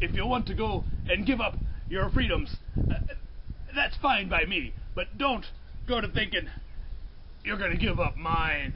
if you want to go and give up your freedoms, uh, that's fine by me. But don't go to thinking you're going to give up mine.